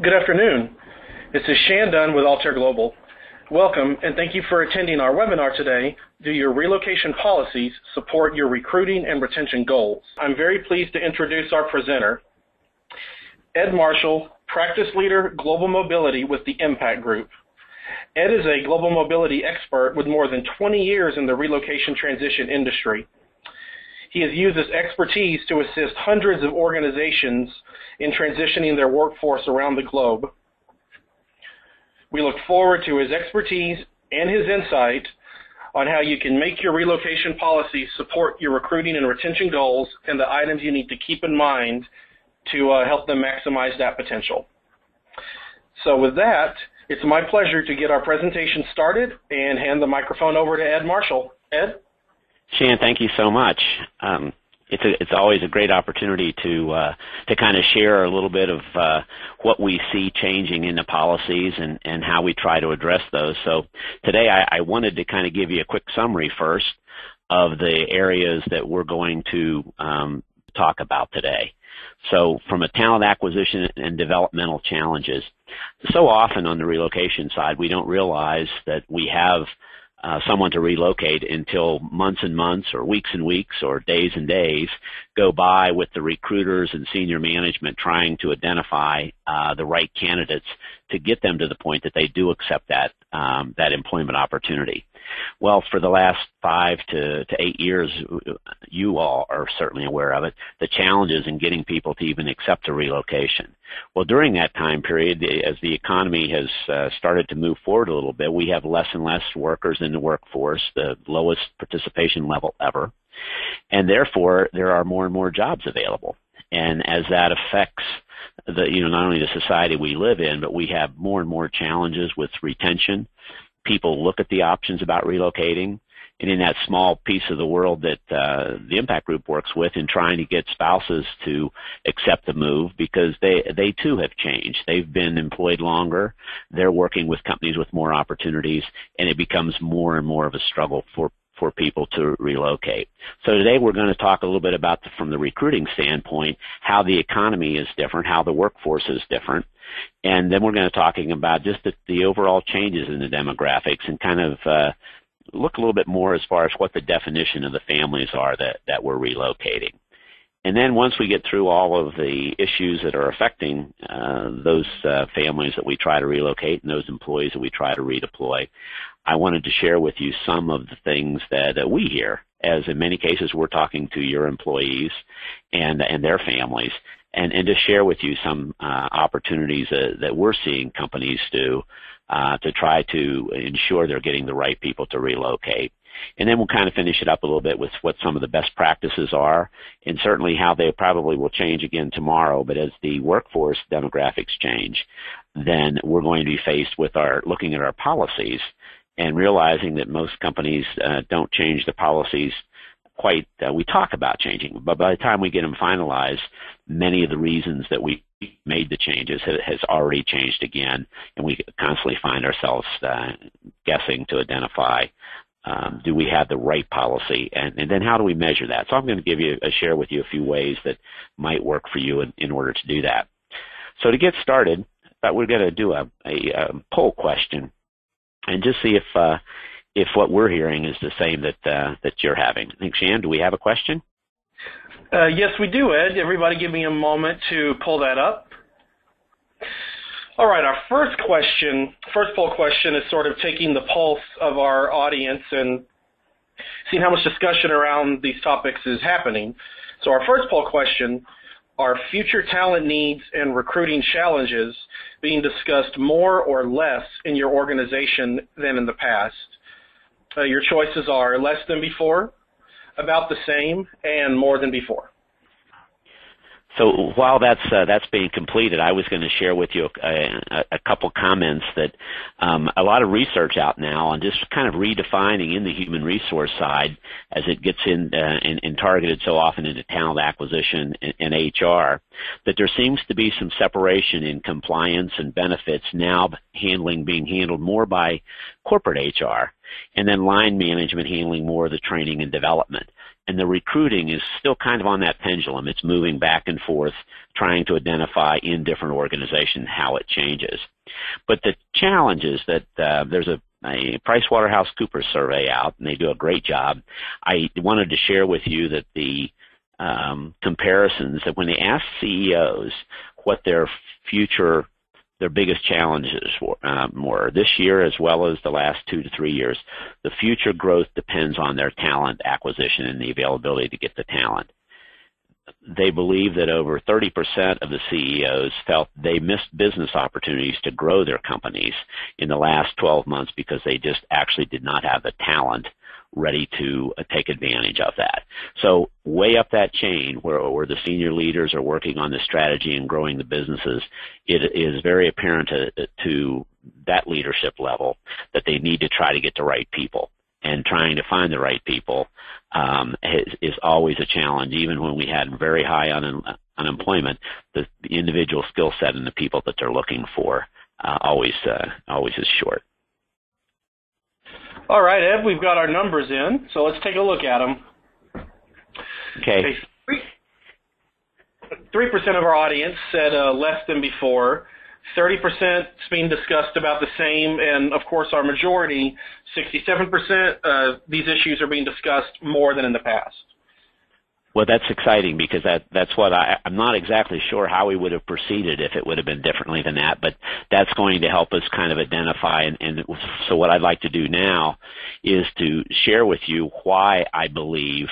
Good afternoon. This is Shan Dunn with Altair Global. Welcome, and thank you for attending our webinar today, Do Your Relocation Policies Support Your Recruiting and Retention Goals? I'm very pleased to introduce our presenter, Ed Marshall, Practice Leader Global Mobility with the Impact Group. Ed is a global mobility expert with more than 20 years in the relocation transition industry. He has used his expertise to assist hundreds of organizations in transitioning their workforce around the globe. We look forward to his expertise and his insight on how you can make your relocation policy support your recruiting and retention goals and the items you need to keep in mind to uh, help them maximize that potential. So with that, it's my pleasure to get our presentation started and hand the microphone over to Ed Marshall. Ed? Shan, thank you so much. Um, it's a, it's always a great opportunity to uh, to kind of share a little bit of uh, what we see changing in the policies and and how we try to address those. So today I, I wanted to kind of give you a quick summary first of the areas that we're going to um, talk about today. So from a talent acquisition and developmental challenges, so often on the relocation side we don't realize that we have uh, someone to relocate until months and months or weeks and weeks or days and days go by with the recruiters and senior management trying to identify uh, the right candidates to get them to the point that they do accept that um, that employment opportunity. Well, for the last five to, to eight years, you all are certainly aware of it, the challenges in getting people to even accept a relocation. Well, during that time period, as the economy has uh, started to move forward a little bit, we have less and less workers in the workforce, the lowest participation level ever. And therefore, there are more and more jobs available. And as that affects the, you know, not only the society we live in, but we have more and more challenges with retention, people look at the options about relocating. And in that small piece of the world that uh, the impact group works with in trying to get spouses to accept the move because they they too have changed. They've been employed longer. They're working with companies with more opportunities and it becomes more and more of a struggle for for people to relocate. So today we're going to talk a little bit about the, from the recruiting standpoint how the economy is different, how the workforce is different, and then we're going to talking about just the, the overall changes in the demographics and kind of uh, look a little bit more as far as what the definition of the families are that, that we're relocating. And then once we get through all of the issues that are affecting uh, those uh, families that we try to relocate and those employees that we try to redeploy, I wanted to share with you some of the things that uh, we hear, as in many cases we're talking to your employees and and their families, and and to share with you some uh, opportunities uh, that we're seeing companies do uh, to try to ensure they're getting the right people to relocate. And then we'll kind of finish it up a little bit with what some of the best practices are, and certainly how they probably will change again tomorrow. But as the workforce demographics change, then we're going to be faced with our looking at our policies and realizing that most companies uh, don't change the policies quite. Uh, we talk about changing, but by the time we get them finalized, many of the reasons that we made the changes has, has already changed again, and we constantly find ourselves uh, guessing to identify um, do we have the right policy, and, and, then how do we measure that? So I'm going to give you a share with you a few ways that might work for you in, in order to do that. So to get started, I thought we're going to do a, a, a, poll question and just see if uh, if what we're hearing is the same that uh, that you're having. I think Shan, do we have a question? Uh, yes, we do, Ed. Everybody give me a moment to pull that up. All right, our first question, first poll question is sort of taking the pulse of our audience and seeing how much discussion around these topics is happening. So our first poll question, are future talent needs and recruiting challenges being discussed more or less in your organization than in the past? Uh, your choices are less than before, about the same, and more than before. So while that's uh, that's being completed, I was going to share with you a, a, a couple comments that um, a lot of research out now on just kind of redefining in the human resource side as it gets in uh, and, and targeted so often into talent acquisition and, and HR that there seems to be some separation in compliance and benefits now handling being handled more by corporate HR and then line management handling more of the training and development. and the recruiting is still kind of on that pendulum. It's moving back and forth, trying to identify in different organizations how it changes. But the challenge is that uh, there's a a PricewaterhouseCoopers survey out, and they do a great job. I wanted to share with you that the um, comparisons that when they ask CEOs what their future their biggest challenges um, were this year as well as the last two to three years. The future growth depends on their talent acquisition and the availability to get the talent. They believe that over 30% of the CEOs felt they missed business opportunities to grow their companies in the last 12 months because they just actually did not have the talent ready to uh, take advantage of that. So way up that chain where, where the senior leaders are working on the strategy and growing the businesses, it is very apparent to, to that leadership level that they need to try to get the right people. And trying to find the right people um, is, is always a challenge. Even when we had very high un- unemployment, the, the individual skill set and the people that they're looking for uh, always uh, always is short. All right, Ed, we've got our numbers in, so let's take a look at them. Okay. Three percent of our audience said uh, less than before. Thirty percent is being discussed about the same, and of course, our majority, sixty-seven percent, uh, these issues are being discussed more than in the past. Well, that's exciting because that that's what I, I'm not exactly sure how we would have proceeded if it would have been differently than that, but that's going to help us kind of identify. And, and so, what I'd like to do now is to share with you why I believe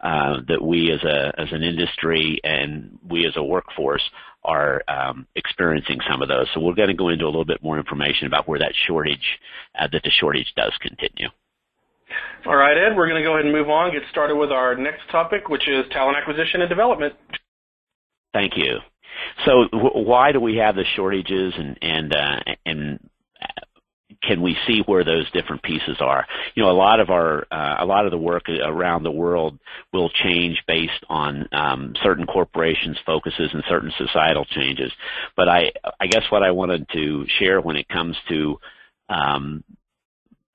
uh, that we as a as an industry and we as a workforce are um, experiencing some of those. So we're going to go into a little bit more information about where that shortage uh, that the shortage does continue. All right, Ed, we're going to go ahead and move on, get started with our next topic, which is talent acquisition and development. Thank you. So, why do we have the shortages, and and uh, and can we see where those different pieces are? You know, a lot of our uh, a lot of the work around the world will change based on um, certain corporations' focuses and certain societal changes. But I I guess what I wanted to share when it comes to um,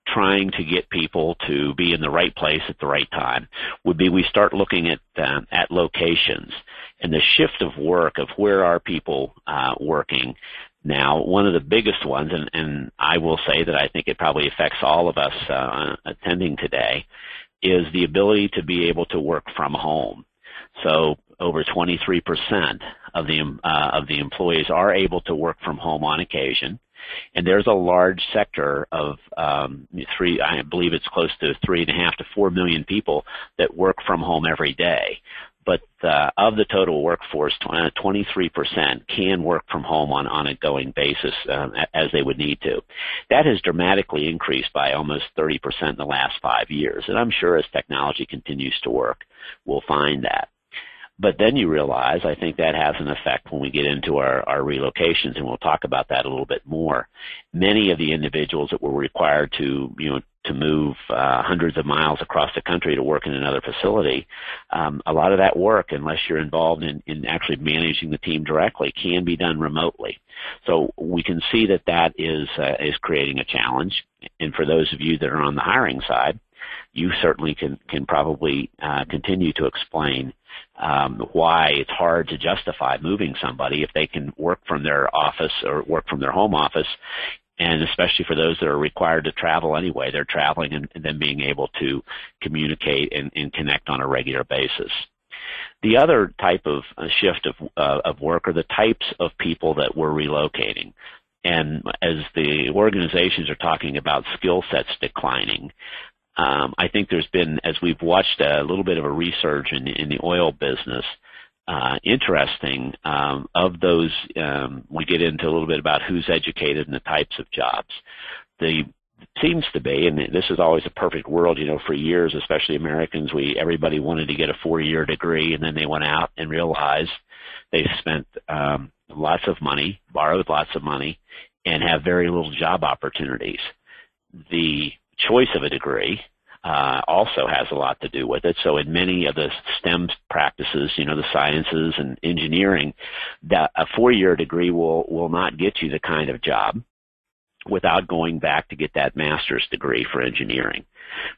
trying to get people to be in the right place at the right time would be we start looking at uh, at locations. And the shift of work of where are people uh, working now one of the biggest ones and, and I will say that I think it probably affects all of us uh, attending today is the ability to be able to work from home. So over 23% of the uh, of the employees are able to work from home on occasion and there's a large sector of um, three, I believe it's close to three and a half to four million people that work from home every day. But uh, of the total workforce, 23% can work from home on, on a going basis um, as they would need to. That has dramatically increased by almost 30% in the last five years. And I'm sure as technology continues to work, we'll find that. But then you realize, I think that has an effect when we get into our, our relocations, and we'll talk about that a little bit more. Many of the individuals that were required to, you know, to move uh, hundreds of miles across the country to work in another facility, um, a lot of that work, unless you're involved in, in actually managing the team directly, can be done remotely. So we can see that that is uh, is creating a challenge. And for those of you that are on the hiring side, you certainly can can probably uh, continue to explain um, why it's hard to justify moving somebody if they can work from their office or work from their home office and especially for those that are required to travel anyway, they're traveling and, and then being able to communicate and, and, connect on a regular basis. The other type of uh, shift of, uh, of work are the types of people that we're relocating. And as the organizations are talking about skill sets declining, um, I think there's been, as we've watched a little bit of a resurge in, in the oil business, uh, interesting um, of those. Um, we get into a little bit about who's educated and the types of jobs. The seems to be, and this is always a perfect world. You know, for years, especially Americans, we everybody wanted to get a four-year degree, and then they went out and realized they spent um, lots of money, borrowed lots of money, and have very little job opportunities. The choice of a degree uh, also has a lot to do with it. So in many of the STEM practices, you know, the sciences and engineering, that a four-year degree will will not get you the kind of job without going back to get that master's degree for engineering.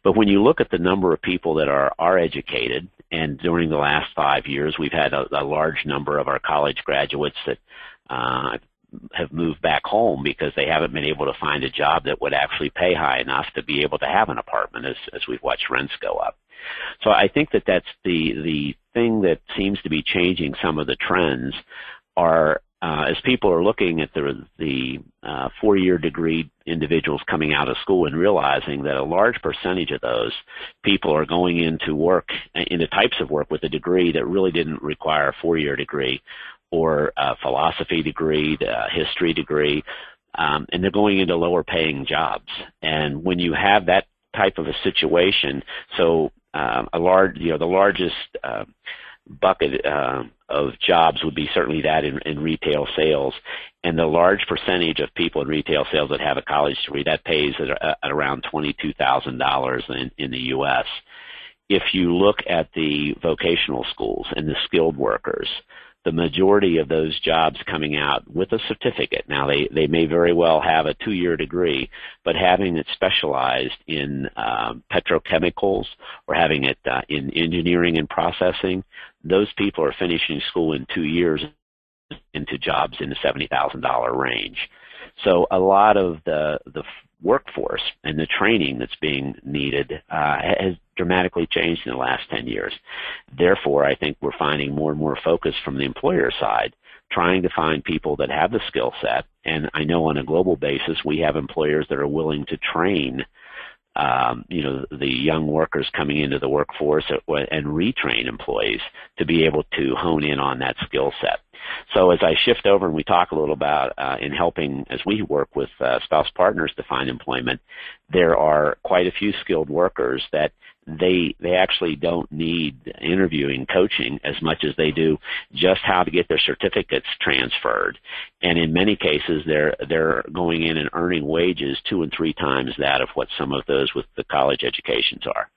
But when you look at the number of people that are, are educated, and during the last five years, we've had a, a large number of our college graduates that uh, have moved back home because they haven't been able to find a job that would actually pay high enough to be able to have an apartment as, as we've watched rents go up. So I think that that's the, the thing that seems to be changing some of the trends are uh, as people are looking at the the uh, four-year degree individuals coming out of school and realizing that a large percentage of those people are going into work into types of work with a degree that really didn't require a four-year degree or a philosophy degree, a history degree, um, and they're going into lower-paying jobs. And when you have that type of a situation, so um, a large, you know, the largest uh, bucket uh, of jobs would be certainly that in, in retail sales. And the large percentage of people in retail sales that have a college degree, that pays at, at around $22,000 in, in the U.S. If you look at the vocational schools and the skilled workers, the majority of those jobs coming out with a certificate. Now, they, they may very well have a two year degree, but having it specialized in um, petrochemicals or having it uh, in engineering and processing, those people are finishing school in two years into jobs in the $70,000 range. So a lot of the, the workforce and the training that's being needed uh, has dramatically changed in the last 10 years. Therefore, I think we're finding more and more focus from the employer side trying to find people that have the skill set. And I know on a global basis, we have employers that are willing to train um, you know, the young workers coming into the workforce and retrain employees to be able to hone in on that skill set. So as I shift over and we talk a little about uh, in helping as we work with uh, spouse partners to find employment, there are quite a few skilled workers that they they actually don't need interviewing coaching as much as they do just how to get their certificates transferred. And in many cases they're they're going in and earning wages two and three times that of what some of those with the college educations are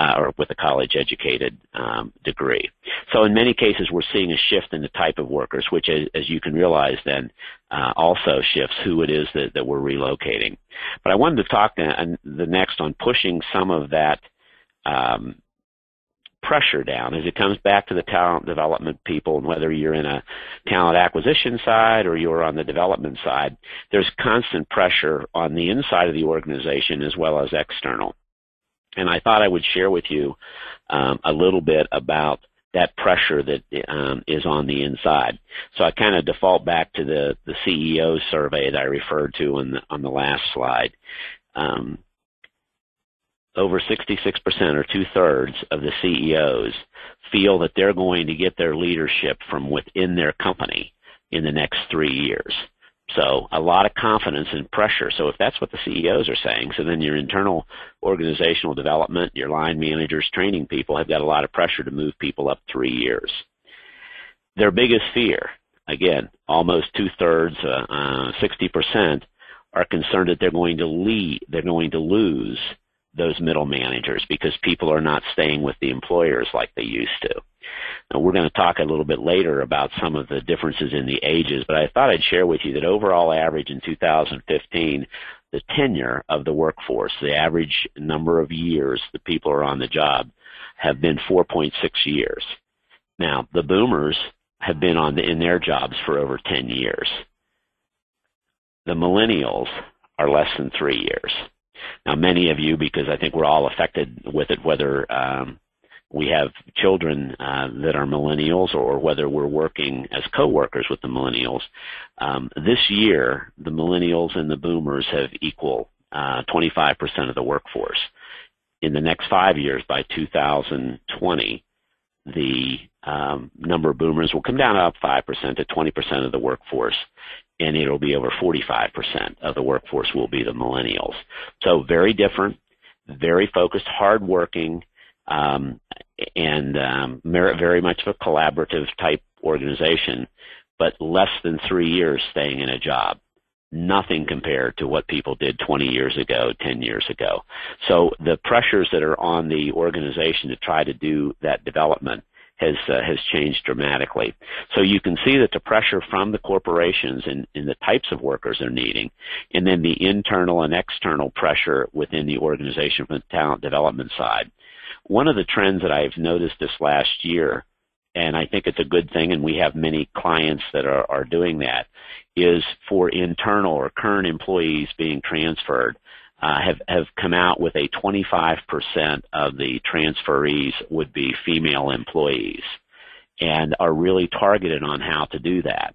uh, or with a college educated um, degree. So in many cases we're seeing a shift in the type of workers which as, as you can realize then uh, also shifts who it is that, that we're relocating. But i wanted to talk uh, the next on pushing some of that um, pressure down. As it comes back to the talent development people and whether you're in a talent acquisition side or you're on the development side there's constant pressure on the inside of the organization as well as external and i thought i would share with you um, a little bit about that pressure that um, is on the inside. So I kind of default back to the, the CEO survey that I referred to on the, on the last slide. Um, over 66% or two thirds of the CEOs feel that they're going to get their leadership from within their company in the next three years. So a lot of confidence and pressure. So if that's what the CEOs are saying, so then your internal organizational development, your line managers, training people have got a lot of pressure to move people up three years. Their biggest fear, again, almost two thirds, uh, uh, 60%, are concerned that they're going to lead, they're going to lose those middle managers because people are not staying with the employers like they used to. Now, we're going to talk a little bit later about some of the differences in the ages, but I thought I'd share with you that overall average in 2015, the tenure of the workforce, the average number of years that people are on the job, have been 4.6 years. Now, the boomers have been on the, in their jobs for over 10 years. The millennials are less than three years. Now, many of you, because I think we're all affected with it, whether um, we have children uh, that are millennials or whether we're working as co-workers with the millennials, um, this year the millennials and the boomers have equal uh, 25% of the workforce. In the next five years, by 2020, the um, number of boomers will come down about 5% to 20% of the workforce, and it'll be over 45% of the workforce will be the millennials. So very different, very focused, hardworking, um, and um, very much of a collaborative type organization, but less than three years staying in a job. Nothing compared to what people did 20 years ago, 10 years ago. So the pressures that are on the organization to try to do that development has uh, has changed dramatically. So you can see that the pressure from the corporations in, in the types of workers they're needing, and then the internal and external pressure within the organization from the talent development side. One of the trends that I've noticed this last year, and I think it's a good thing, and we have many clients that are, are doing that, is for internal or current employees being transferred uh, have have come out with a 25% of the transferees would be female employees, and are really targeted on how to do that.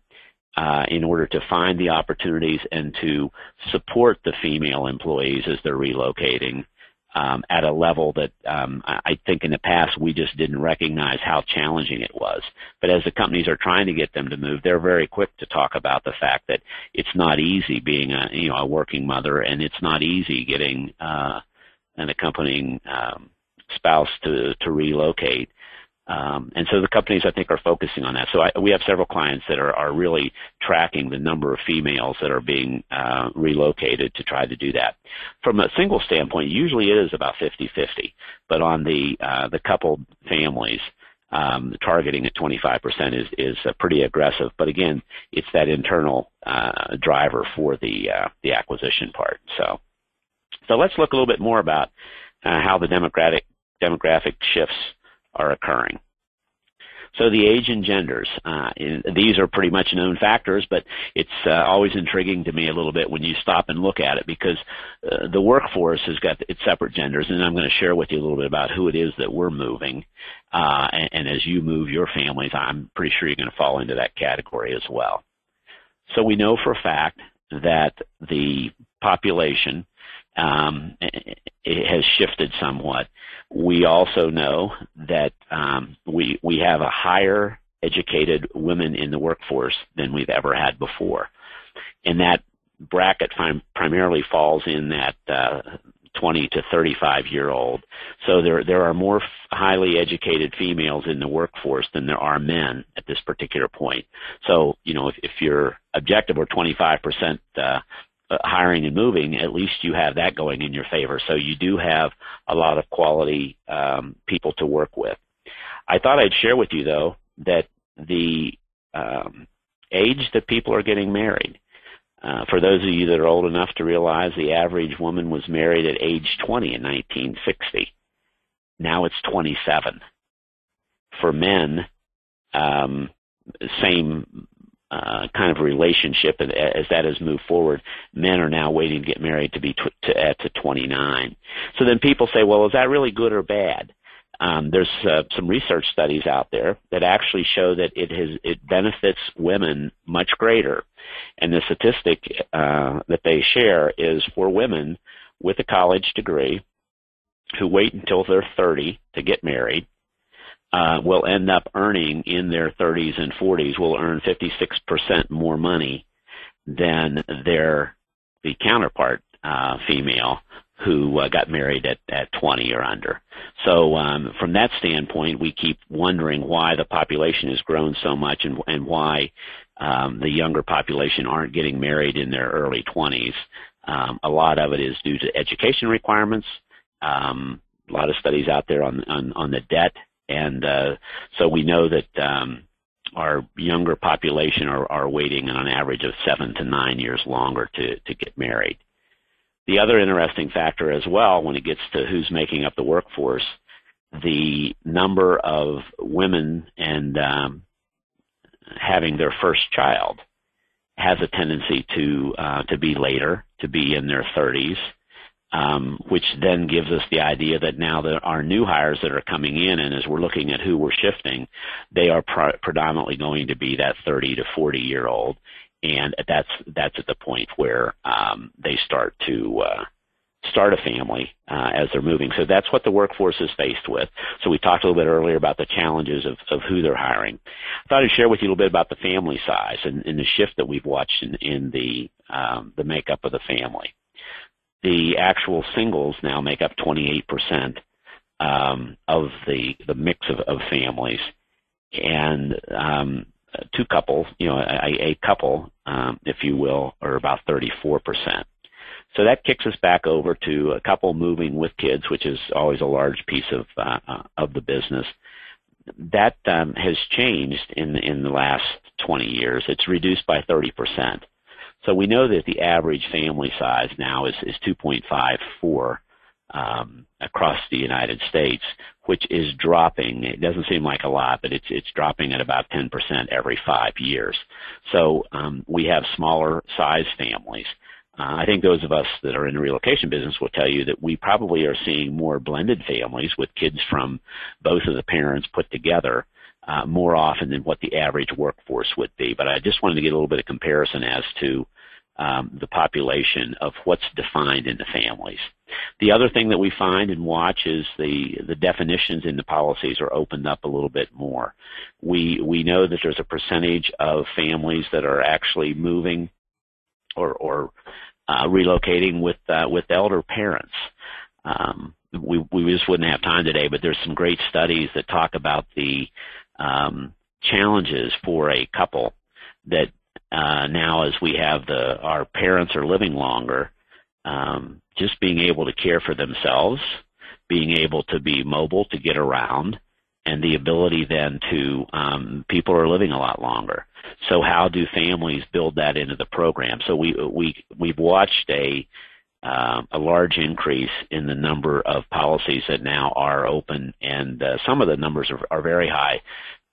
Uh, in order to find the opportunities and to support the female employees as they're relocating um, at a level that um, I think in the past we just didn't recognize how challenging it was. But as the companies are trying to get them to move, they're very quick to talk about the fact that it's not easy being a you know a working mother, and it's not easy getting uh, an accompanying um, spouse to to relocate. Um, and so the companies, I think, are focusing on that. So I, we have several clients that are, are really tracking the number of females that are being uh, relocated to try to do that. From a single standpoint, usually it is about 50-50, but on the uh, the coupled families, um, targeting at 25% is is uh, pretty aggressive. But again, it's that internal uh, driver for the uh, the acquisition part. So so let's look a little bit more about uh, how the demographic demographic shifts are occurring. So the age and genders, uh, these are pretty much known factors, but it's uh, always intriguing to me a little bit when you stop and look at it because uh, the workforce has got its separate genders, and I'm going to share with you a little bit about who it is that we're moving. Uh, and, and as you move your families, I'm pretty sure you're going to fall into that category as well. So we know for a fact that the population um, it has shifted somewhat. We also know that um, we we have a higher educated women in the workforce than we've ever had before, and that bracket primarily falls in that uh, 20 to 35 year old. So there there are more highly educated females in the workforce than there are men at this particular point. So you know if, if your objective or 25 percent uh, uh, hiring and moving, at least you have that going in your favor. So you do have a lot of quality um, people to work with. I thought I'd share with you though that the um, age that people are getting married. Uh, for those of you that are old enough to realize the average woman was married at age 20 in 1960. Now it's 27. For men, um, same uh, kind of relationship, and as that has moved forward, men are now waiting to get married to be tw- to, uh, to 29. So then people say, well, is that really good or bad? Um, there's uh, some research studies out there that actually show that it has it benefits women much greater, and the statistic uh, that they share is for women with a college degree who wait until they're 30 to get married uh, will end up earning in their 30s and 40s will earn 56% more money than their the counterpart uh, female who uh, got married at, at 20 or under. So um, from that standpoint, we keep wondering why the population has grown so much and, and why um, the younger population aren't getting married in their early 20s. Um, a lot of it is due to education requirements. Um, a lot of studies out there on, on, on the debt and uh, so we know that um, our younger population are, are waiting on average of seven to nine years longer to, to get married. The other interesting factor as well, when it gets to who's making up the workforce, the number of women and um, having their first child has a tendency to uh, to be later, to be in their 30s, um, which then gives us the idea that now that our new hires that are coming in, and as we're looking at who we're shifting, they are pr- predominantly going to be that 30 to 40 year old, and that's that's at the point where um, they start to uh, start a family uh, as they're moving. So that's what the workforce is faced with. So we talked a little bit earlier about the challenges of, of who they're hiring. I thought I'd share with you a little bit about the family size and, and the shift that we've watched in, in the um, the makeup of the family the actual singles now make up 28% um, of the the mix of, of families, and um, two couples, you know, a, a couple, um, if you will, are about 34%. So that kicks us back over to a couple moving with kids, which is always a large piece of uh, of the business. that um, has changed in in the last 20 years. It's reduced by 30 percent. So we know that the average family size now is is 2.54 um, across the United States, which is dropping. It doesn't seem like a lot, but it's it's dropping at about 10% every five years. So um, we have smaller size families. Uh, I think those of us that are in the relocation business will tell you that we probably are seeing more blended families with kids from both of the parents put together uh, more often than what the average workforce would be. But I just wanted to get a little bit of comparison as to um, the population of what's defined in the families. The other thing that we find and watch is the the definitions in the policies are opened up a little bit more. We we know that there's a percentage of families that are actually moving or or uh, relocating with uh, with elder parents. Um, we we just wouldn't have time today, but there's some great studies that talk about the um, challenges for a couple that uh, now as we have the our parents are living longer, um, just being able to care for themselves, being able to be mobile to get around, and the ability then to um, people are living a lot longer. So how do families build that into the program? So we we we've watched a uh, a large increase in the number of policies that now are open, and uh, some of the numbers are, are very high.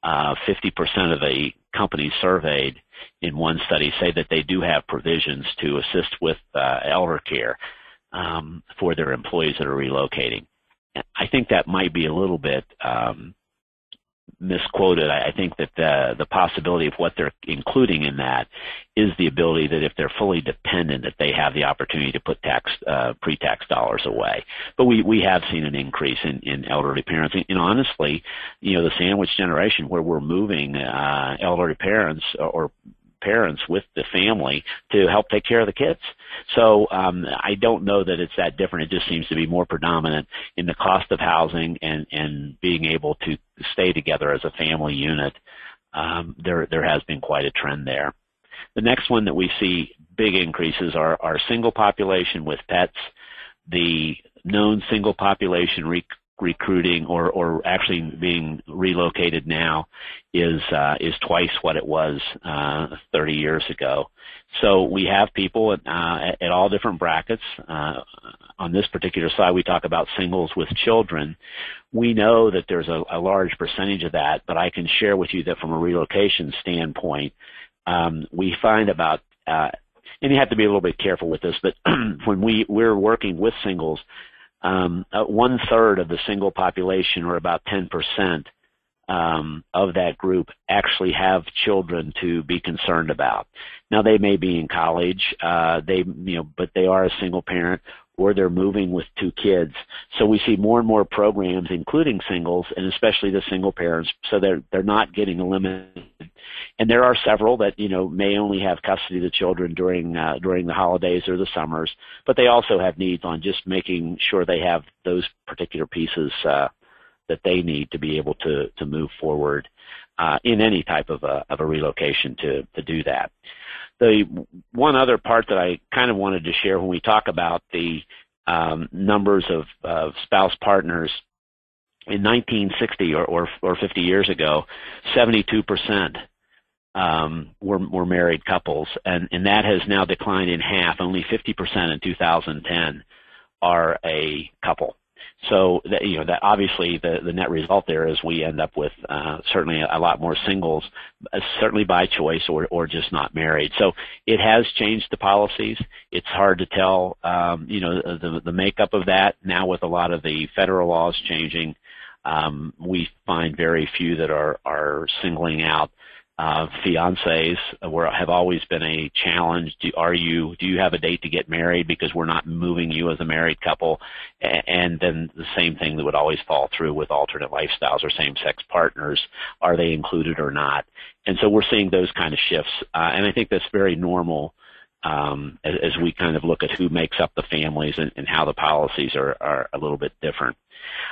Uh, 50% of the companies surveyed in one study say that they do have provisions to assist with uh, elder care um, for their employees that are relocating. I think that might be a little bit um, misquoted. I I think that the the possibility of what they're including in that is the ability that if they're fully dependent, that they have the opportunity to put tax uh, pre-tax dollars away. But we we have seen an increase in in elderly parents, and, and honestly, you know, the sandwich generation where we're moving uh, elderly parents or parents with the family to help take care of the kids. So um, I don't know that it's that different. It just seems to be more predominant in the cost of housing and and being able to stay together as a family unit. Um, there there has been quite a trend there. The next one that we see big increases are our single population with pets, the known single population re- recruiting or, or actually being relocated now is uh, is twice what it was uh, 30 years ago. So we have people at, uh, at, all different brackets. Uh, on this particular slide, we talk about singles with children. We know that there's a, a large percentage of that, but I can share with you that from a relocation standpoint, um, we find about uh, and you have to be a little bit careful with this, but when we we're working with singles, um, uh, one third of the single population, or about 10% um, of that group, actually have children to be concerned about. Now they may be in college, uh, they you know, but they are a single parent, or they're moving with two kids. So we see more and more programs, including singles, and especially the single parents, so they're they're not getting eliminated and there are several that you know may only have custody of the children during uh, during the holidays or the summers, but they also have needs on just making sure they have those particular pieces uh, that they need to be able to to move forward uh, in any type of a of a relocation to to do that. The one other part that I kind of wanted to share when we talk about the um, numbers of, of spouse partners in 1960 or, or, or 50 years ago, 72 percent um, were, were married couples, and, and that has now declined in half. Only 50% in 2010 are a couple. So that, you know that obviously the, the net result there is we end up with uh, certainly a lot more singles, uh, certainly by choice or or just not married. So it has changed the policies. It's hard to tell, um, you know, the the makeup of that now with a lot of the federal laws changing. Um, we find very few that are are singling out uh, fiancés were have always been a challenge. Do, are you do you have a date to get married because we're not moving you as a married couple? And then the same thing that would always fall through with alternate lifestyles or same-sex partners. Are they included or not? And so we're seeing those kind of shifts, uh, and I think that's very normal um, as, as, we kind of look at who makes up the families and, and how the policies are, are a little bit different.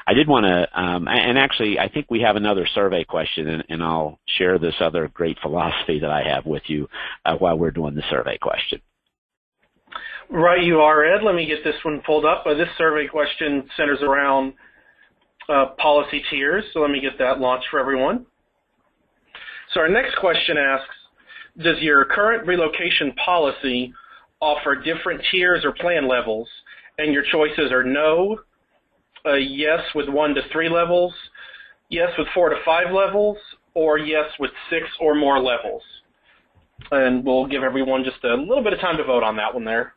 I did want to, um, and actually, I think we have another survey question, and, and, I'll share this other great philosophy that I have with you uh, while we're doing the survey question. Right, you are, Ed. Let me get this one pulled up. Uh, this survey question centers around uh, policy tiers. So let me get that launched for everyone. So our next question asks, does your current relocation policy offer different tiers or plan levels? And your choices are no, yes with one to three levels, yes with four to five levels, or yes with six or more levels. And we'll give everyone just a little bit of time to vote on that one there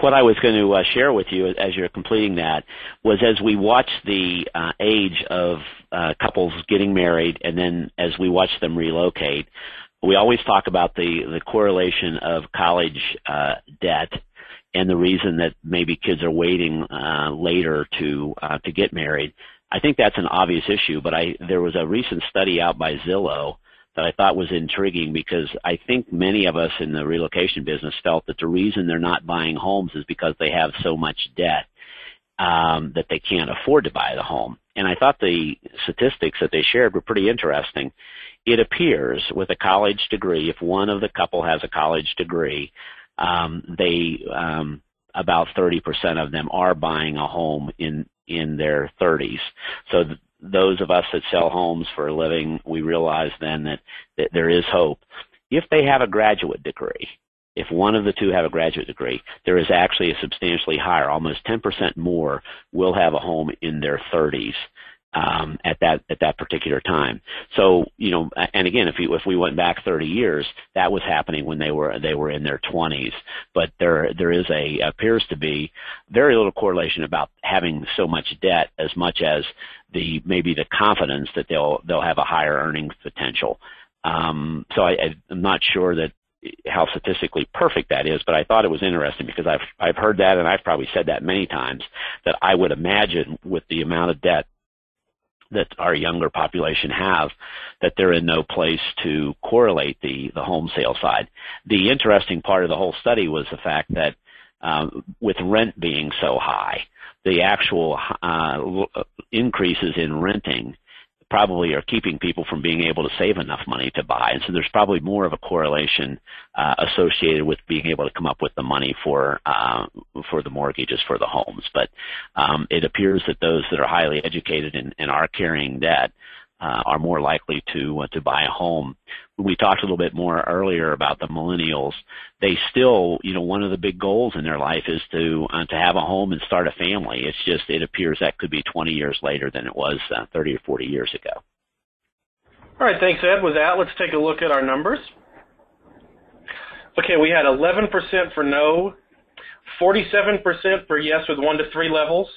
what I was going to uh, share with you as you're completing that was as we watch the uh, age of uh, couples getting married and then as we watch them relocate, we always talk about the, the correlation of college uh, debt and the reason that maybe kids are waiting uh, later to uh, to get married. I think that's an obvious issue, but I there was a recent study out by Zillow that I thought was intriguing because I think many of us in the relocation business felt that the reason they're not buying homes is because they have so much debt um, that they can't afford to buy the home. And I thought the statistics that they shared were pretty interesting. It appears with a college degree, if one of the couple has a college degree, um, they um, about 30% of them are buying a home in in their 30s. So those of us that sell homes for a living, we realize then that, that there is hope. If they have a graduate degree, if one of the two have a graduate degree, there is actually a substantially higher, almost 10% more will have a home in their 30s um, at that at that particular time. So you know, and again, if we if we went back 30 years, that was happening when they were they were in their 20s. But there there is a appears to be very little correlation about having so much debt as much as the maybe the confidence that they'll they'll have a higher earnings potential. Um, so I, I'm not sure that how statistically perfect that is, but I thought it was interesting because I've I've heard that and I've probably said that many times that I would imagine with the amount of debt that our younger population have, that they're in no place to correlate the, the home sale side. The interesting part of the whole study was the fact that um, with rent being so high, the actual uh, increases in renting probably are keeping people from being able to save enough money to buy. And so there's probably more of a correlation uh, associated with being able to come up with the money for uh, for the mortgages for the homes. But um, it appears that those that are highly educated and, and are carrying debt uh, are more likely to uh, to buy a home. We talked a little bit more earlier about the millennials. They still, you know, one of the big goals in their life is to uh, to have a home and start a family. It's just it appears that could be 20 years later than it was uh, 30 or 40 years ago. All right, thanks, Ed. With that, let's take a look at our numbers. Okay, we had 11% for no, 47% for yes with one to three levels,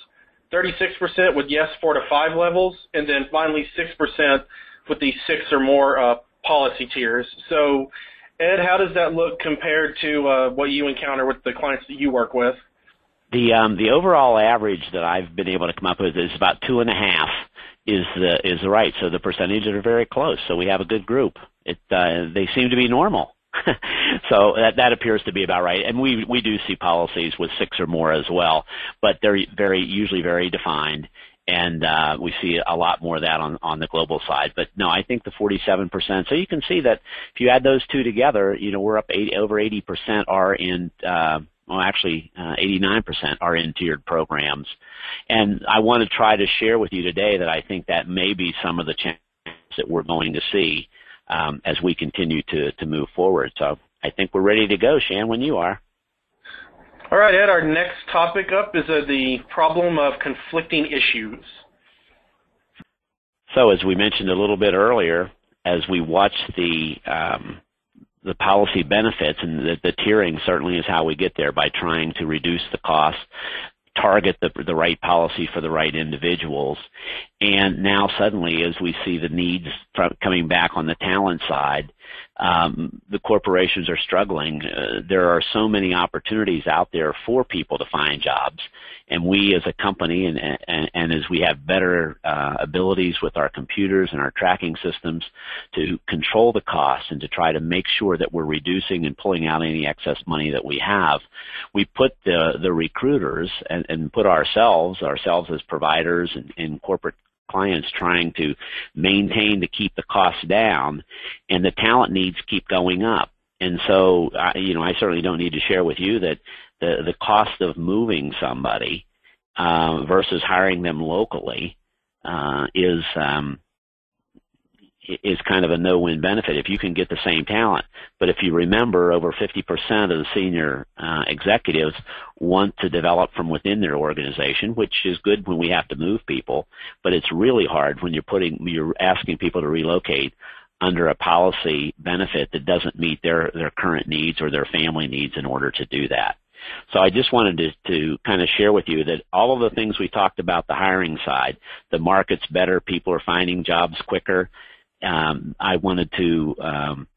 36% with yes, four to five levels, and then finally 6% with the six or more uh, policy tiers. So, Ed, how does that look compared to uh, what you encounter with the clients that you work with? The um, the overall average that I've been able to come up with is about two and a half is the is the right. So the percentages are very close. So we have a good group. It uh, they seem to be normal. so that that appears to be about right. And we we do see policies with six or more as well, but they're very usually very defined. And uh, we see a lot more of that on, on the global side. But no, I think the 47%. So you can see that if you add those two together, you know, we're up 80, over 80% are in, uh, well, actually, uh, 89% are in tiered programs. And I want to try to share with you today that I think that may be some of the changes that we're going to see um, as we continue to, to move forward. So I think we're ready to go, Shan, when you are. All right, Ed, our next topic up is uh, the problem of conflicting issues. So as we mentioned a little bit earlier, as we watch the um, the policy benefits and the, the tiering certainly is how we get there by trying to reduce the cost target the, the right policy for the right individuals. And now suddenly, as we see the needs coming back on the talent side, um, the corporations are struggling. Uh, there are so many opportunities out there for people to find jobs, and we as a company, and, and, and as we have better uh, abilities with our computers and our tracking systems to control the costs and to try to make sure that we're reducing and pulling out any excess money that we have, we put the the recruiters and, and put ourselves ourselves as providers and, and corporate clients trying to maintain to keep the costs down, and the talent needs keep going up. And so, I, you know, I certainly don't need to share with you that the the cost of moving somebody uh, versus hiring them locally uh, is um, is kind of a no-win benefit if you can get the same talent. But if you remember, over 50% of the senior uh, executives want to develop from within their organization, which is good when we have to move people. But it's really hard when you're putting you're asking people to relocate under a policy benefit that doesn't meet their their current needs or their family needs in order to do that. So I just wanted to, to kind of share with you that all of the things we talked about the hiring side, the market's better, people are finding jobs quicker. Um, I wanted to um,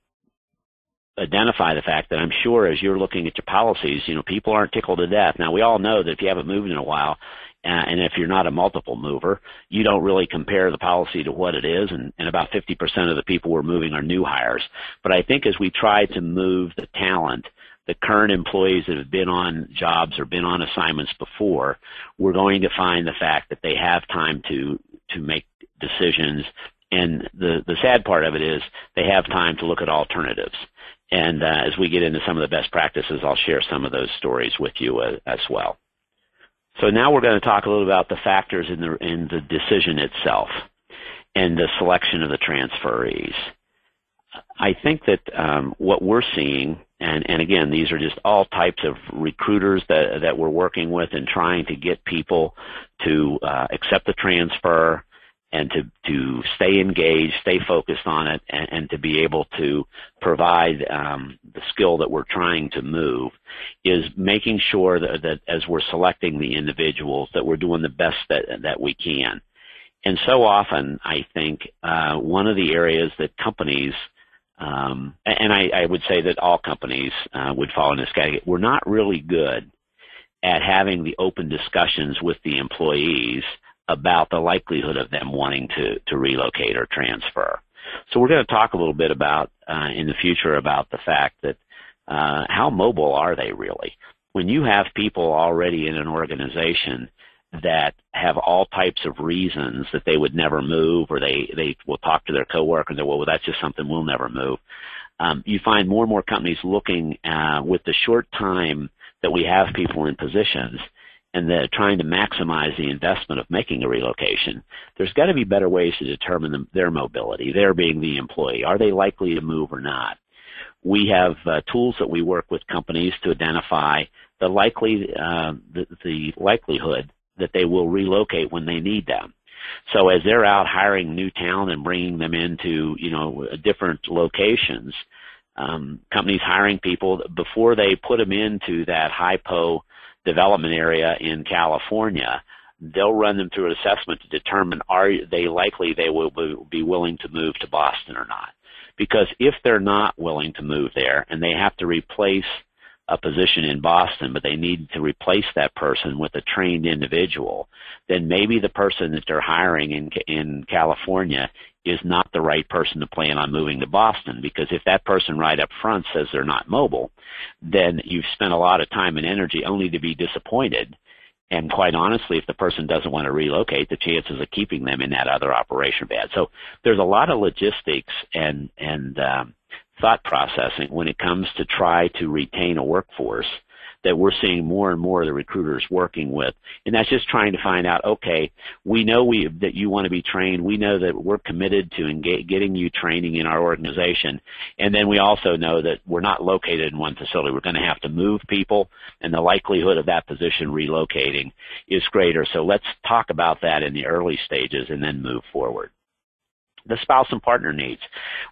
identify the fact that I'm sure as you're looking at your policies, you know, people aren't tickled to death. Now we all know that if you haven't moved in a while, uh, and if you're not a multiple mover, you don't really compare the policy to what it is, and, and about 50% of the people we're moving are new hires. But I think as we try to move the talent, the current employees that have been on jobs or been on assignments before, we're going to find the fact that they have time to to make decisions. And the the sad part of it is they have time to look at alternatives. And uh, as we get into some of the best practices, I'll share some of those stories with you uh, as well. So now we're going to talk a little about the factors in the in the decision itself and the selection of the transferees. I think that um, what we're seeing, and, and again, these are just all types of recruiters that that we're working with and trying to get people to uh, accept the transfer, and to to stay engaged, stay focused on it, and, and to be able to provide um, the skill that we're trying to move is making sure that, that as we're selecting the individuals that we're doing the best that that we can. And so often, I think uh, one of the areas that companies um, and I, I, would say that all companies uh, would fall in this category. We're not really good at having the open discussions with the employees about the likelihood of them wanting to, to relocate or transfer. So we're going to talk a little bit about uh, in the future about the fact that uh, how mobile are they really? When you have people already in an organization that have all types of reasons that they would never move, or they they will talk to their coworker and they well, that's just something we'll never move. Um, you find more and more companies looking uh, with the short time that we have people in positions and they're trying to maximize the investment of making a relocation, there's got to be better ways to determine them, their mobility, their being the employee. Are they likely to move or not? We have uh, tools that we work with companies to identify the likely uh, the, the likelihood that they will relocate when they need them. So as they're out hiring new talent and bringing them into you know different locations, um, companies hiring people before they put them into that hypo development area in California, they'll run them through an assessment to determine are they likely they will be willing to move to Boston or not. Because if they're not willing to move there and they have to replace a position in Boston, but they need to replace that person with a trained individual, then maybe the person that they're hiring in in California is not the right person to plan on moving to Boston because if that person right up front says they're not mobile, then you've spent a lot of time and energy only to be disappointed. And quite honestly, if the person doesn't want to relocate, the chances of keeping them in that other operation bad. So there's a lot of logistics and and um, thought processing when it comes to try to retain a workforce that we're seeing more and more of the recruiters working with. And that's just trying to find out, okay, we know we, that you want to be trained. We know that we're committed to getting you training in our organization. And then we also know that we're not located in one facility. We're going to have to move people and the likelihood of that position relocating is greater. So let's talk about that in the early stages and then move forward the spouse and partner needs.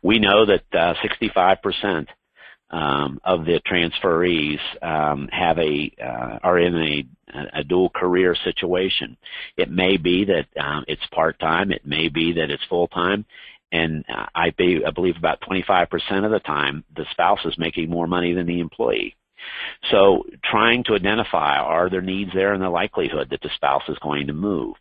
We know that uh, 65% um, of the transferees um, have a uh, are in a, a dual career situation. It may be that um, it's part time. It may be that it's full time. And I, be, I believe about 25% of the time, the spouse is making more money than the employee. So trying to identify are there needs there and the likelihood that the spouse is going to move.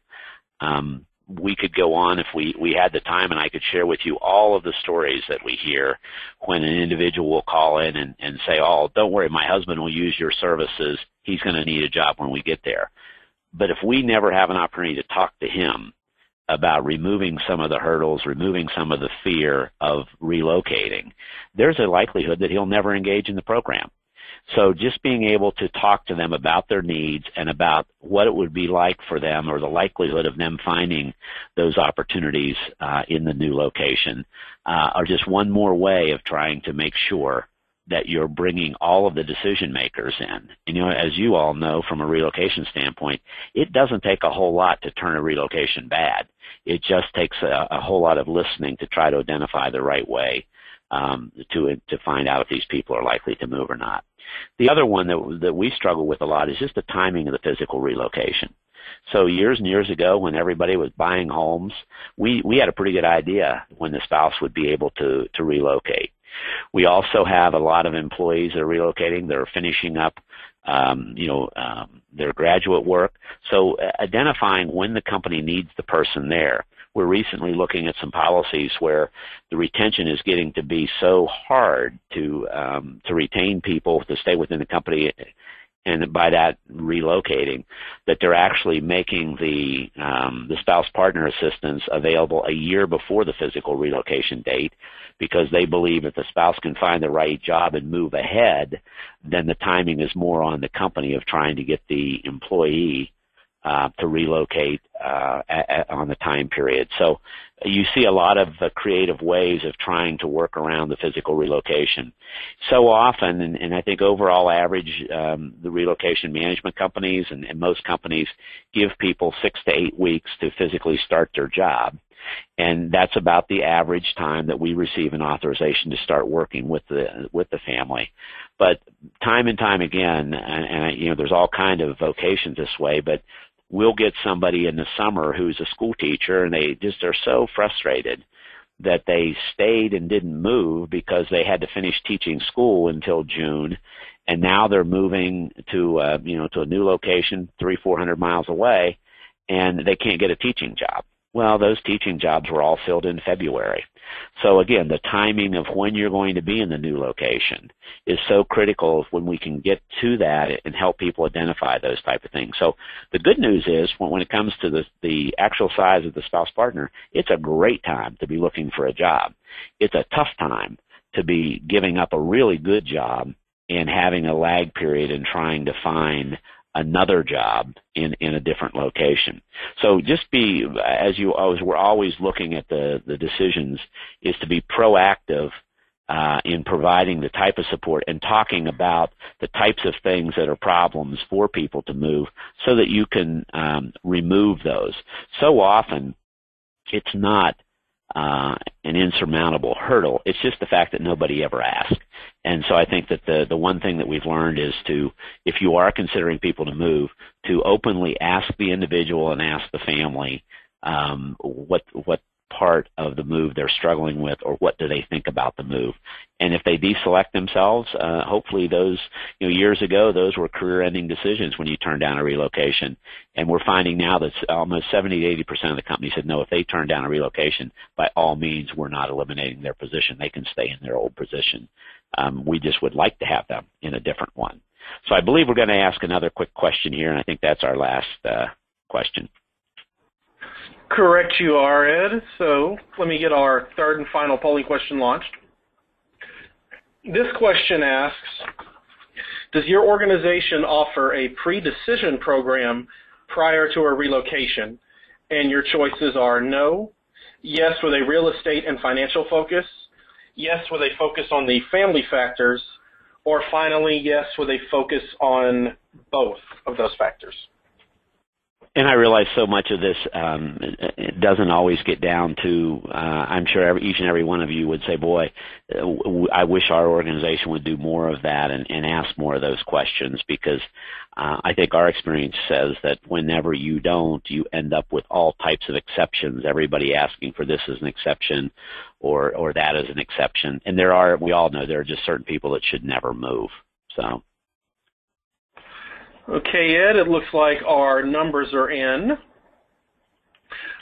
Um, we could go on if we, we had the time and I could share with you all of the stories that we hear when an individual will call in and, and say, oh, don't worry, my husband will use your services. He's going to need a job when we get there. But if we never have an opportunity to talk to him about removing some of the hurdles, removing some of the fear of relocating, there's a likelihood that he'll never engage in the program. So just being able to talk to them about their needs and about what it would be like for them or the likelihood of them finding those opportunities uh, in the new location uh, are just one more way of trying to make sure that you're bringing all of the decision makers in. And, you know, as you all know from a relocation standpoint, it doesn't take a whole lot to turn a relocation bad. It just takes a, a whole lot of listening to try to identify the right way um, to to find out if these people are likely to move or not. The other one that that we struggle with a lot is just the timing of the physical relocation. So years and years ago, when everybody was buying homes, we we had a pretty good idea when the spouse would be able to to relocate. We also have a lot of employees that are relocating. They're finishing up, um, you know, um, their graduate work. So uh, identifying when the company needs the person there. We're recently looking at some policies where the retention is getting to be so hard to um, to retain people to stay within the company and by that relocating, that they're actually making the um, the spouse partner assistance available a year before the physical relocation date, because they believe if the spouse can find the right job and move ahead, then the timing is more on the company of trying to get the employee uh, to relocate uh, at, on the time period. So you see a lot of uh, creative ways of trying to work around the physical relocation. So often, and, and I think overall average, um, the relocation management companies and, and most companies give people six to eight weeks to physically start their job and that's about the average time that we receive an authorization to start working with the with the family. But time and time again, and, and you know, there's all kind of vocations this way, but we'll get somebody in the summer who's a school teacher and they just are so frustrated that they stayed and didn't move because they had to finish teaching school until June and now they're moving to uh, you know to a new location 3 400 miles away and they can't get a teaching job well, those teaching jobs were all filled in February. So again, the timing of when you're going to be in the new location is so critical when we can get to that and help people identify those type of things. So the good news is when, it comes to the, the actual size of the spouse partner, it's a great time to be looking for a job. It's a tough time to be giving up a really good job and having a lag period and trying to find another job in in a different location. So just be as you always we're always looking at the the decisions is to be proactive uh, in providing the type of support and talking about the types of things that are problems for people to move so that you can um, remove those. So often it's not uh, an insurmountable hurdle. It's just the fact that nobody ever asked. And so I think that the the one thing that we've learned is to, if you are considering people to move, to openly ask the individual and ask the family um, what what part of the move they're struggling with or what do they think about the move. And if they deselect themselves, uh, hopefully those, you know, years ago, those were career ending decisions when you turn down a relocation. And we're finding now that almost 70 to 80% of the companies said, no, if they turn down a relocation, by all means, we're not eliminating their position. They can stay in their old position. Um, we just would like to have them in a different one. So I believe we're going to ask another quick question here, and I think that's our last uh, question. Correct you are, Ed. So let me get our third and final polling question launched. This question asks, does your organization offer a pre-decision program prior to a relocation? And your choices are no, yes with a real estate and financial focus, yes with a focus on the family factors, or finally, yes with a focus on both of those factors and I realize so much of this um, it doesn't always get down to. Uh, I'm sure every, each and every one of you would say, "Boy, I wish our organization would do more of that and, and ask more of those questions." Because uh, I think our experience says that whenever you don't, you end up with all types of exceptions. Everybody asking for this as an exception, or or that as an exception. And there are, we all know, there are just certain people that should never move. So. Okay, Ed, it looks like our numbers are in.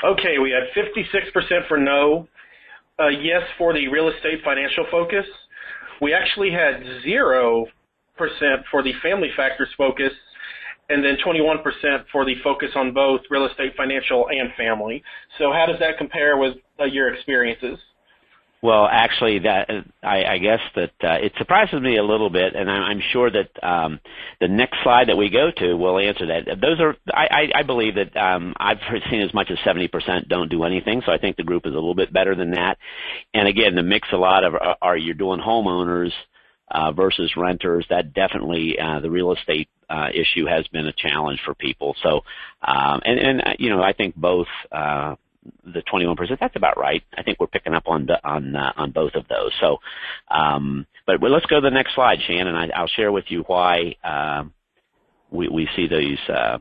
Okay, we had 56% for no, uh, yes for the real estate financial focus. We actually had 0% for the family factors focus, and then 21% for the focus on both real estate, financial, and family. So how does that compare with uh, your experiences? Well, actually, that I, I guess that uh, it surprises me a little bit, and I'm, I'm sure that um, the next slide that we go to will answer that. Those are, I, I believe that um, I've seen as much as 70% don't do anything, so I think the group is a little bit better than that. And again, the mix a lot of are, are you're doing homeowners uh, versus renters. That definitely uh, the real estate uh, issue has been a challenge for people. So, um, and and uh, you know, I think both uh, the 21%. That's about right. I think we're picking up on on uh, on both of those. So, um, but let's go to the next slide, Shannon. And I, will share with you why uh, we we see these uh,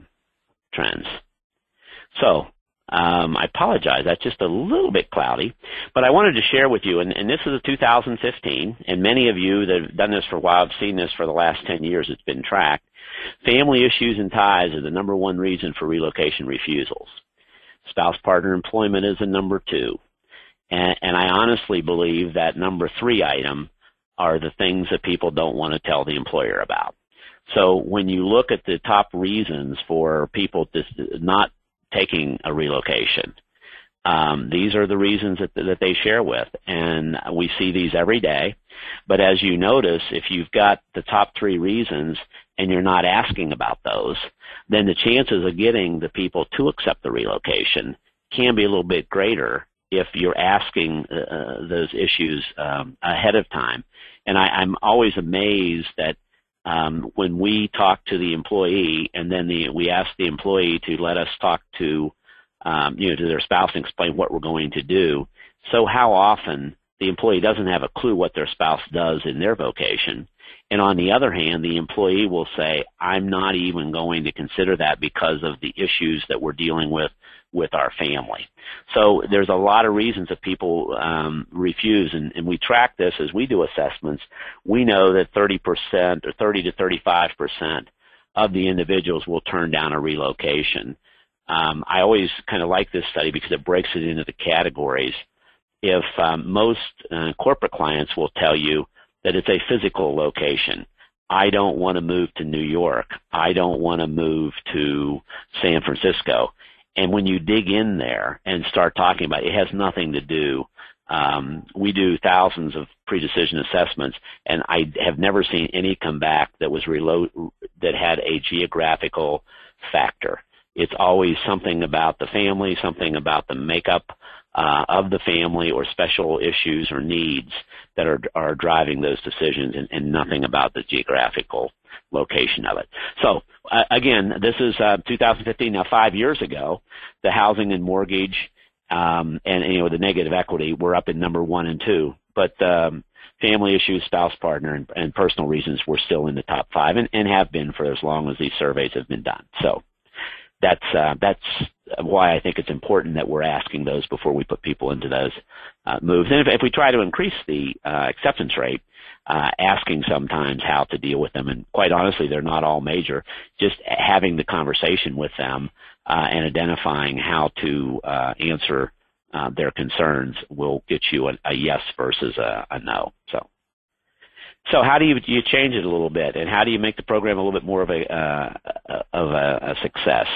trends. So. Um, I apologize. That's just a little bit cloudy, but I wanted to share with you, and, and this is a 2015, and many of you that have done this for a while have seen this for the last 10 years. It's been tracked. Family issues and ties are the number one reason for relocation refusals. Spouse partner employment is a number two. And, and I honestly believe that number three item are the things that people don't want to tell the employer about. So when you look at the top reasons for people not taking a relocation, um, these are the reasons that, that they share with, and we see these every day. But as you notice, if you've got the top three reasons and you're not asking about those, then the chances of getting the people to accept the relocation can be a little bit greater if you're asking uh, uh, those issues um, ahead of time. And I, I'm always amazed that um, when we talk to the employee and then the, we ask the employee to let us talk to um, you know to their spouse and explain what we're going to do. So how often the employee doesn't have a clue what their spouse does in their vocation, and on the other hand, the employee will say, I'm not even going to consider that because of the issues that we're dealing with with our family. So there's a lot of reasons that people um, refuse, and, and we track this as we do assessments. We know that 30% or 30 to 35% of the individuals will turn down a relocation. Um, I always kind of like this study because it breaks it into the categories. If um, most uh, corporate clients will tell you that it's a physical location. I don't want to move to New York. I don't want to move to San Francisco. And when you dig in there and start talking about it, it has nothing to do. Um, we do thousands of pre-decision assessments, and I have never seen any come back that was reload that had a geographical factor. It's always something about the family, something about the makeup uh, of the family or special issues or needs that are, are driving those decisions and, and nothing about the geographical location of it. So uh, again, this is uh, 2015. Now, five years ago, the housing and mortgage um, and you know the negative equity were up in number one and two, but um, family issues, spouse partner, and, and personal reasons were still in the top five and, and have been for as long as these surveys have been done. So that's uh, that's why I think it's important that we're asking those before we put people into those uh, moves. And if, if, we try to increase the uh, acceptance rate, uh, asking sometimes how to deal with them, and quite honestly, they're not all major. Just having the conversation with them uh, and identifying how to uh, answer their concerns will get you a, a yes versus a, a no. So. So how do you you change it a little bit, and how do you make the program a little bit more of a uh, of a, a success?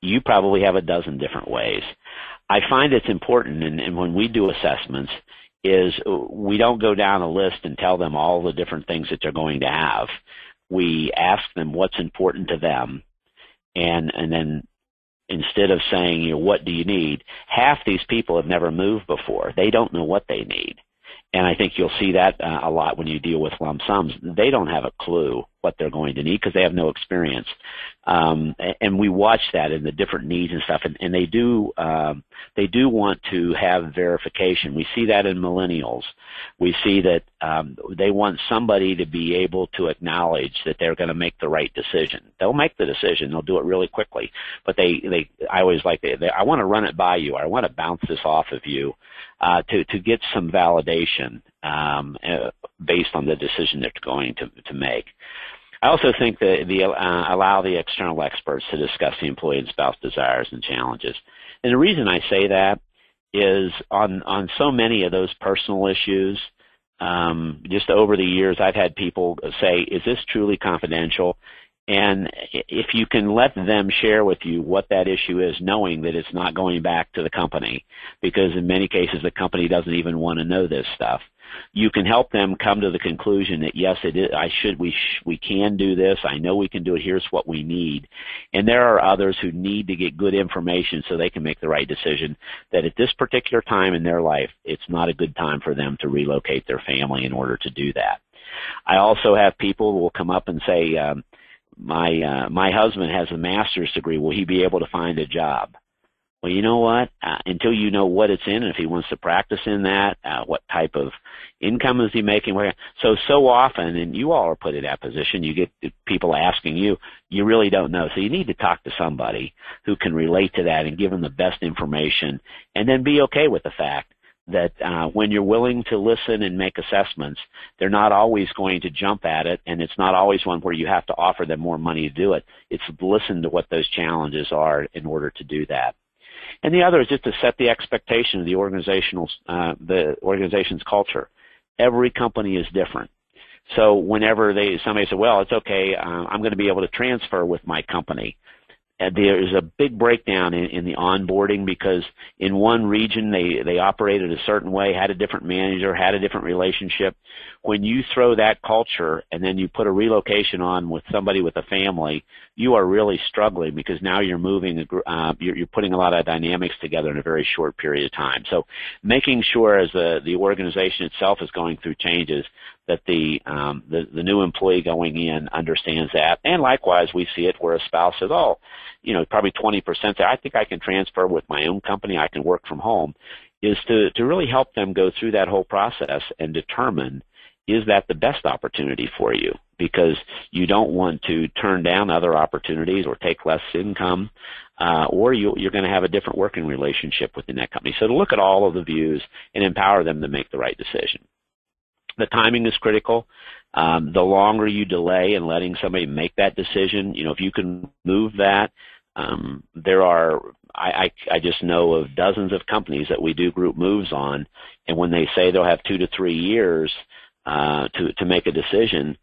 You probably have a dozen different ways. I find it's important, and, and when we do assessments, is we don't go down a list and tell them all the different things that they're going to have. We ask them what's important to them, and and then instead of saying, you know, what do you need? Half these people have never moved before. They don't know what they need. And I think you'll see that uh, a lot when you deal with lump sums. They don't have a clue what they're going to need because they have no experience. Um, and we watch that in the different needs and stuff, and, and they do um, they do want to have verification. We see that in millennials. We see that um, they want somebody to be able to acknowledge that they're going to make the right decision. They'll make the decision. They'll do it really quickly. But they they I always like they, they I want to run it by you. I want to bounce this off of you uh, to to get some validation um, uh, based on the decision they're going to to make. I also think that the uh, allow the external experts to discuss the employee and spouse desires and challenges. And the reason I say that is on on so many of those personal issues. Um, just over the years, I've had people say, "Is this truly confidential?" And if you can let them share with you what that issue is, knowing that it's not going back to the company, because in many cases the company doesn't even want to know this stuff, you can help them come to the conclusion that yes, it is, I should, we, sh- we can do this. I know we can do it. Here's what we need. And there are others who need to get good information so they can make the right decision that at this particular time in their life, it's not a good time for them to relocate their family in order to do that. I also have people who will come up and say, um, my uh, my husband has a master's degree. Will he be able to find a job? Well, you know what? Uh, until you know what it's in, and if he wants to practice in that, uh, what type of income is he making? Where so so often, and you all are put in that position. You get people asking you, you really don't know. So you need to talk to somebody who can relate to that and give them the best information, and then be okay with the fact that uh, when you're willing to listen and make assessments, they're not always going to jump at it, and it's not always one where you have to offer them more money to do it. It's listen to what those challenges are in order to do that. And the other is just to set the expectation of the organizational, uh, the organization's culture. Every company is different. So whenever they somebody says, "Well, it's okay, uh, I'm going to be able to transfer with my company," there is a big breakdown in, in the onboarding because in one region they they operated a certain way, had a different manager, had a different relationship. When you throw that culture and then you put a relocation on with somebody with a family, you are really struggling because now you're moving, uh, you're, you're putting a lot of dynamics together in a very short period of time. So making sure as the the organization itself is going through changes that the, um, the the new employee going in understands that, and likewise we see it where a spouse says, "Oh, you know, probably 20% say, I think I can transfer with my own company, I can work from home," is to to really help them go through that whole process and determine is that the best opportunity for you because you don't want to turn down other opportunities or take less income uh, or you, you're going to have a different working relationship within that company. So to look at all of the views and empower them to make the right decision. The timing is critical. Um, the longer you delay in letting somebody make that decision, you know, if you can move that, um, there are I, I, I just know of dozens of companies that we do group moves on, and when they say they'll have two to three years uh, to to make a decision,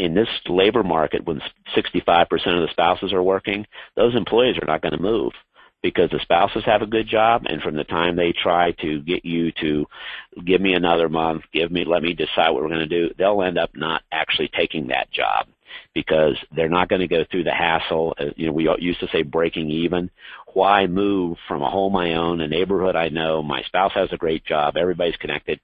in this labor market, when 65% of the spouses are working, those employees are not going to move because the spouses have a good job and from the time they try to get you to give me another month, give me let me decide what we're going to do, they'll end up not actually taking that job because they're not going to go through the hassle. Uh, you know, we used to say breaking even. Why move from a home I own, a neighborhood I know, my spouse has a great job, everybody's connected.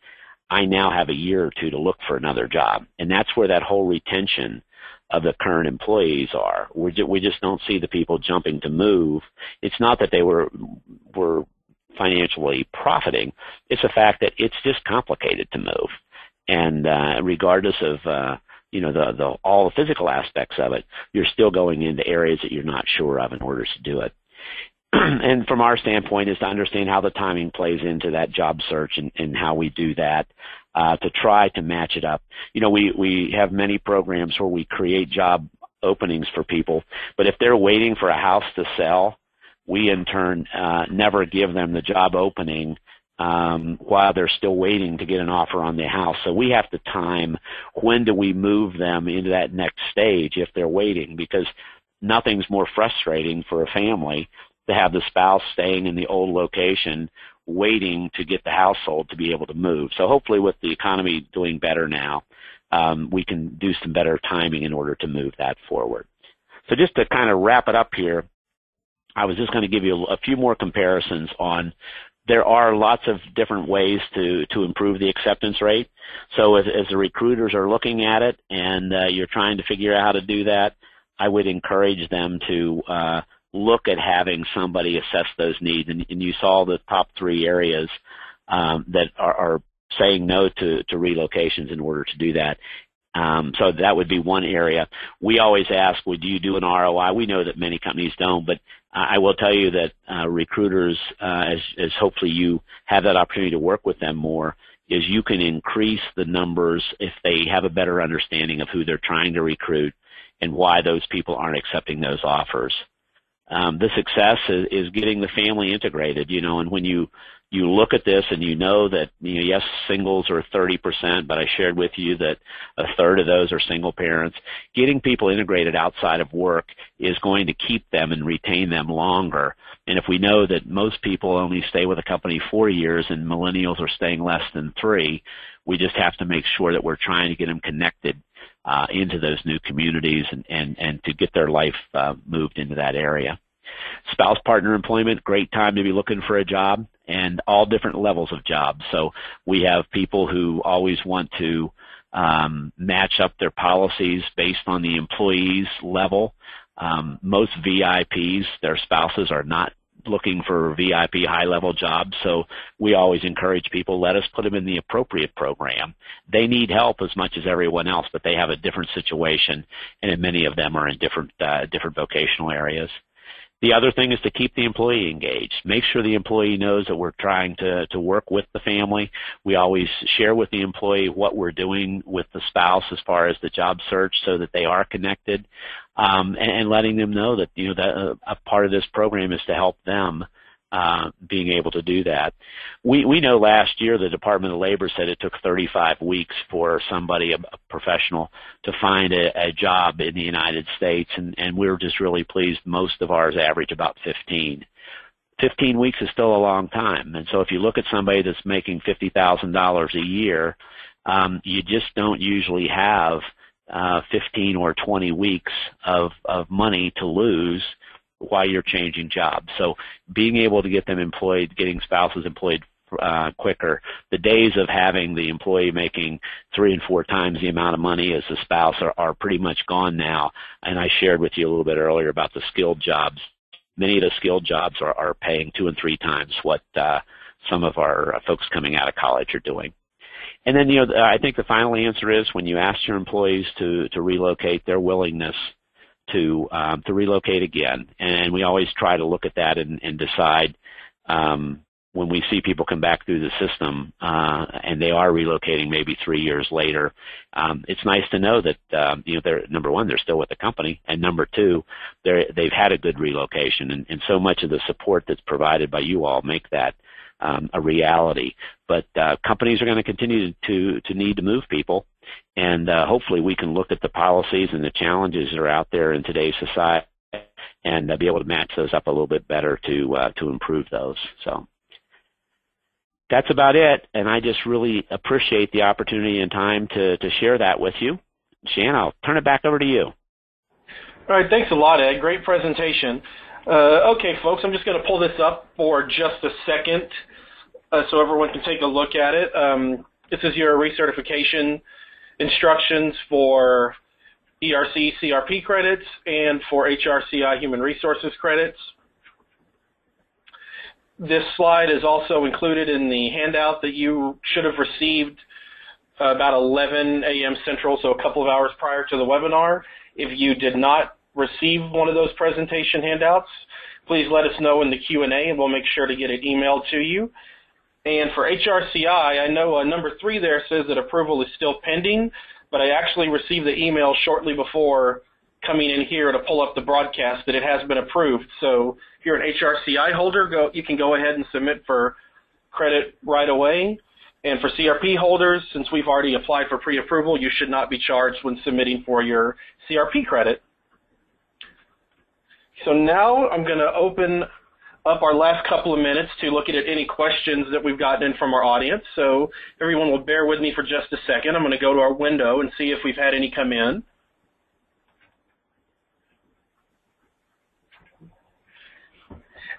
I now have a year or two to look for another job. And that's where that whole retention of the current employees are. we just, we just don't see the people jumping to move. It's not that they were were financially profiting. It's the fact that it's just complicated to move, and uh, regardless of uh, you know the, the all the physical aspects of it, you're still going into areas that you're not sure of in order to do it. and from our standpoint is to understand how the timing plays into that job search and, and how we do that uh, to try to match it up. You know, we, we have many programs where we create job openings for people, but if they're waiting for a house to sell, we in turn uh, never give them the job opening um, while they're still waiting to get an offer on the house. So we have to time when do we move them into that next stage if they're waiting because nothing's more frustrating for a family to have the spouse staying in the old location waiting to get the household to be able to move. So hopefully with the economy doing better now, um, we can do some better timing in order to move that forward. So just to kind of wrap it up here, I was just going to give you a few more comparisons on there are lots of different ways to, to improve the acceptance rate. So as, as the recruiters are looking at it and uh, you're trying to figure out how to do that, I would encourage them to uh, look at having somebody assess those needs. And, and you saw the top three areas um, that are, are, saying no to, to relocations in order to do that. Um, so that would be one area. We always ask, would you do an ROI? We know that many companies don't, but I will tell you that uh, recruiters, uh, as, as hopefully you have that opportunity to work with them more, is you can increase the numbers if they have a better understanding of who they're trying to recruit and why those people aren't accepting those offers. Um, the success is, is getting the family integrated. You know, and when you you look at this and you know that you know yes singles are 30% but I shared with you that a third of those are single parents getting people integrated outside of work is going to keep them and retain them longer and if we know that most people only stay with a company 4 years and millennials are staying less than 3 we just have to make sure that we're trying to get them connected uh, into those new communities and, and, and to get their life uh, moved into that area. Spouse partner employment, great time to be looking for a job and all different levels of jobs. So we have people who always want to um, match up their policies based on the employee's level. Um, most VIPs, their spouses are not looking for VIP high level jobs. So we always encourage people, let us put them in the appropriate program. They need help as much as everyone else, but they have a different situation and many of them are in different, uh, different vocational areas. The other thing is to keep the employee engaged. Make sure the employee knows that we're trying to, to work with the family. We always share with the employee what we're doing with the spouse as far as the job search so that they are connected um, and, and letting them know that you know that uh, a part of this program is to help them uh, being able to do that. We we know last year the Department of Labor said it took 35 weeks for somebody, a, a professional, to find a, a job in the United States, and and we are just really pleased. Most of ours average about 15. 15 weeks is still a long time, and so if you look at somebody that's making fifty thousand dollars a year, um, you just don't usually have uh, 15 or 20 weeks of of money to lose while you're changing jobs. So being able to get them employed, getting spouses employed uh, quicker. The days of having the employee making three and four times the amount of money as the spouse are, are pretty much gone now. And I shared with you a little bit earlier about the skilled jobs. Many of the skilled jobs are, are paying two and three times what uh, some of our folks coming out of college are doing. And then, you know, I think the final answer is when you ask your employees to, to relocate, their willingness to um, to relocate again. And we always try to look at that and, and decide um, when we see people come back through the system uh, and they are relocating maybe three years later. Um, it's nice to know that um, you know they're number one they're still with the company, and number two they they've had a good relocation, and, and so much of the support that's provided by you all make that um, a reality. But uh, companies are going to continue to to need to move people, and uh, hopefully we can look at the policies and the challenges that are out there in today's society and uh, be able to match those up a little bit better to uh, to improve those. So that's about it, and I just really appreciate the opportunity and time to to share that with you. Shan, I'll turn it back over to you. All right, thanks a lot, Ed. Great presentation. Uh, okay, folks, I'm just going to pull this up for just a second uh, so everyone can take a look at it. Um, this is your recertification instructions for ERC CRP credits and for HRCI Human Resources credits. This slide is also included in the handout that you should have received about 11 a.m. Central, so a couple of hours prior to the webinar. If you did not receive one of those presentation handouts, please let us know in the Q&A and we'll make sure to get it emailed to you. And for HRCI, I know uh, number three there says that approval is still pending, but I actually received the email shortly before coming in here to pull up the broadcast that it has been approved. So if you're an HRCI holder, go, you can go ahead and submit for credit right away. And for CRP holders, since we've already applied for pre-approval, you should not be charged when submitting for your CRP credit. So now I'm going to open up our last couple of minutes to look at any questions that we've gotten in from our audience. So everyone will bear with me for just a second. I'm going to go to our window and see if we've had any come in.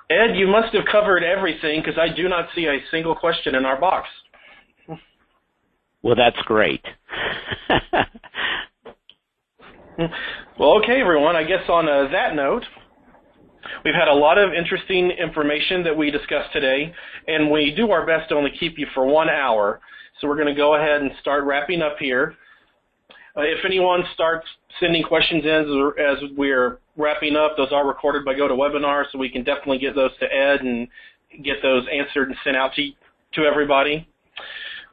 Ed, you must have covered everything because I do not see a single question in our box. Well, that's great. well, okay, everyone. I guess on uh, that note, We've had a lot of interesting information that we discussed today, and we do our best to only keep you for one hour. So we're going to go ahead and start wrapping up here. Uh, if anyone starts sending questions in as, as we're wrapping up, those are recorded by GoToWebinar, so we can definitely get those to Ed and get those answered and sent out to, to everybody.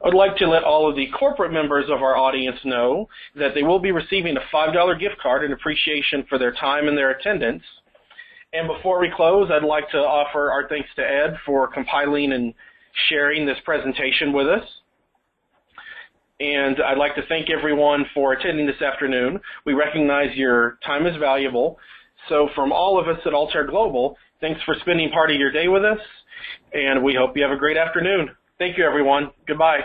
I'd like to let all of the corporate members of our audience know that they will be receiving a $5 gift card in appreciation for their time and their attendance. And before we close, I'd like to offer our thanks to Ed for compiling and sharing this presentation with us. And I'd like to thank everyone for attending this afternoon. We recognize your time is valuable. So from all of us at Altair Global, thanks for spending part of your day with us, and we hope you have a great afternoon. Thank you, everyone. Goodbye.